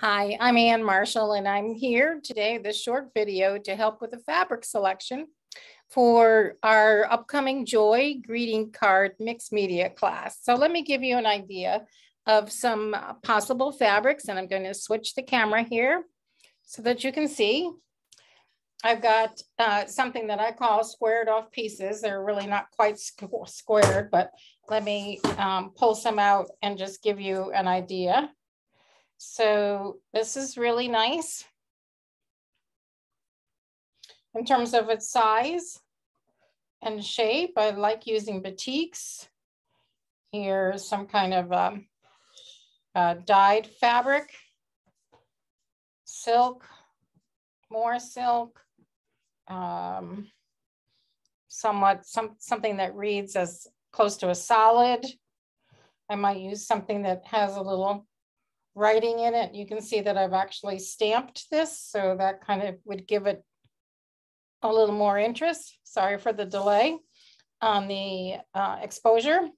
Hi, I'm Ann Marshall and I'm here today, this short video to help with the fabric selection for our upcoming Joy greeting card mixed media class. So let me give you an idea of some possible fabrics and I'm going to switch the camera here so that you can see. I've got uh, something that I call squared off pieces. They're really not quite squared, but let me um, pull some out and just give you an idea. So this is really nice. In terms of its size and shape, I like using batiks. Here's some kind of um, uh, dyed fabric, silk, more silk, um, somewhat some something that reads as close to a solid. I might use something that has a little writing in it. You can see that I've actually stamped this, so that kind of would give it a little more interest. Sorry for the delay on the uh, exposure.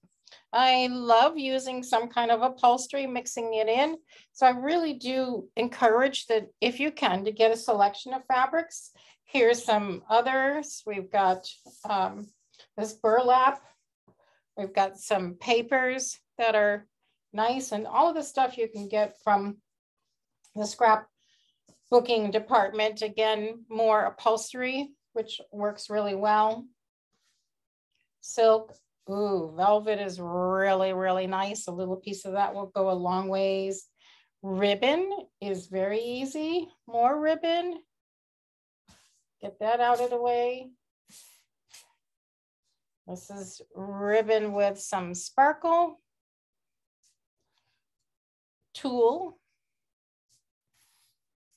I love using some kind of upholstery, mixing it in. So I really do encourage that if you can to get a selection of fabrics. Here's some others. We've got um, this burlap. We've got some papers that are nice. And all of the stuff you can get from the scrap booking department. Again, more upholstery, which works really well. Silk, ooh, velvet is really, really nice. A little piece of that will go a long ways. Ribbon is very easy. More ribbon. Get that out of the way. This is ribbon with some sparkle tulle.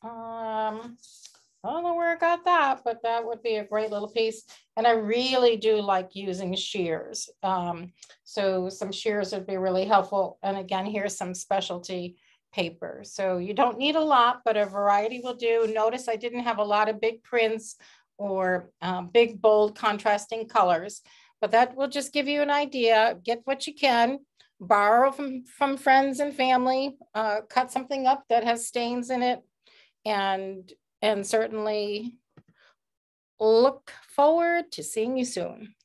Um, I don't know where I got that, but that would be a great little piece. And I really do like using sheers. Um, so some sheers would be really helpful. And again, here's some specialty paper. So you don't need a lot, but a variety will do. Notice I didn't have a lot of big prints or uh, big, bold, contrasting colors, but that will just give you an idea. Get what you can borrow from, from friends and family, uh, cut something up that has stains in it, and, and certainly look forward to seeing you soon.